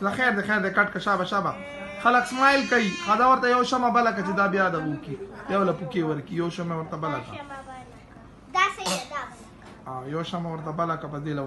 لا خیر دی خیر دی کټ که شابه شابه خلک سمایل کوي خدا ورته یو شمه بل کړي دا بیا د وکی یو له پوکی ورکی یو شمه ورته بل کړي دا سه دا یو شمه ورته بل کړي په دې لو